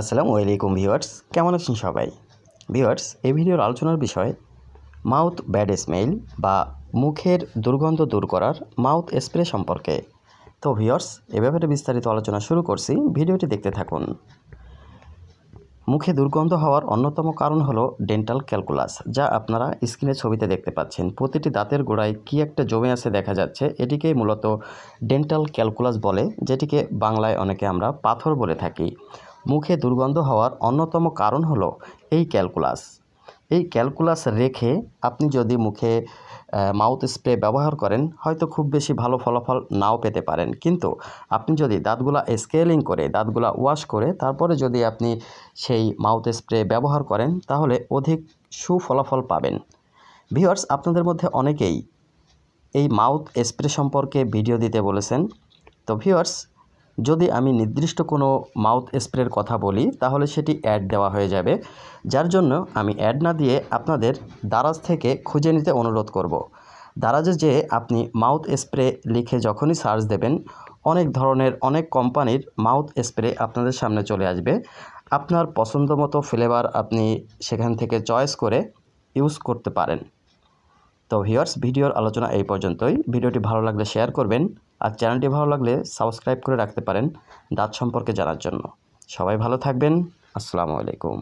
আসসালামু আলাইকুম ভিউয়ার্স, কেমন আছেন সবাই? ভিউয়ার্স, এই ভিডিওর আলোচনার বিষয়, মাউথ ব্যাড স্মেল বা মুখের দুর্গন্ধ দূর করার মাউথ স্প্রে সম্পর্কে। তো ভিউয়ার্স, এ ব্যাপারে বিস্তারিত আলোচনা শুরু করছি, ভিডিওটি দেখতে থাকুন। মুখে দুর্গন্ধ হওয়ার অন্যতম কারণ হলো ডেন্টাল ক্যালকুলাস, যা আপনারা স্ক্রিনে ছবিতে দেখতে পাচ্ছেন। প্রতিটি দাঁতের গোড়ায় কী একটা জমে আছে দেখা যাচ্ছে, এটিকে মূলত ডেন্টাল ক্যালকুলাস বলে, যেটিকে বাংলায় অনেকে আমরা পাথর বলে থাকি। মুখে দুর্গন্ধ হওয়ার অন্যতম কারণ হলো এই ক্যালকুলাস। এই ক্যালকুলাস রেখে আপনি যদি মুখে মাউথ স্প্রে ব্যবহার করেন, হয়তো খুব বেশি ভালো ফলাফল নাও পেতে পারেন। কিন্তু আপনি যদি দাঁতগুলা স্কেলিং করে, দাঁতগুলা ওয়াশ করে, তারপরে যদি আপনি সেই মাউথ স্প্রে ব্যবহার করেন, তাহলে অধিক সুফলাফল পাবেন। ভিউয়ার্স, আপনাদের মধ্যে অনেকেই এই মাউথ স্প্রে সম্পর্কে ভিডিও দিতে বলেছেন। তো ভিউয়ার্স যদি আমি নির্দিষ্ট কোনো মাউথ স্প্রের কথা বলি, তাহলে সেটি অ্যাড দেওয়া হয়ে যাবে। যার জন্য আমি অ্যাড না দিয়ে আপনাদের দারাজ থেকে খুঁজে নিতে অনুরোধ করব। দারাজে যে আপনি মাউথ স্প্রে লিখে যখনই সার্চ দেবেন, অনেক ধরনের অনেক কোম্পানির মাউথ স্প্রে আপনাদের সামনে চলে আসবে। আপনার পছন্দ মতো ফ্লেভার আপনি সেখান থেকে চয়েস করে ইউজ করতে পারেন। তো ভিউয়ার্স, ভিডিওর আলোচনা এই পর্যন্তই। ভিডিওটি ভালো লাগলে শেয়ার করবেন। আর চ্যানেলটি ভালো লাগলে সাবস্ক্রাইব করে রাখতে পারেন দাঁত সম্পর্কে জানার জন্য। সবাই ভালো থাকবেন। আসসালামু আলাইকুম।